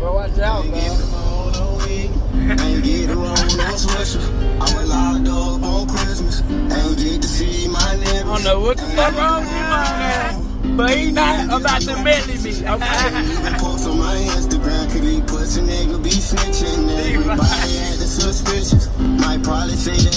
Bro, watch out, bro. get the roll no weed. Ain't get the roll no switcher. I was locked up on Christmas. Ain't get to see my niggas. I don't know what the fuck wrong with my man. But he not about to meddle me. Okay. Post on my Instagram, cause these pussy nigga be snitching. Everybody had the suspicious. Might probably say that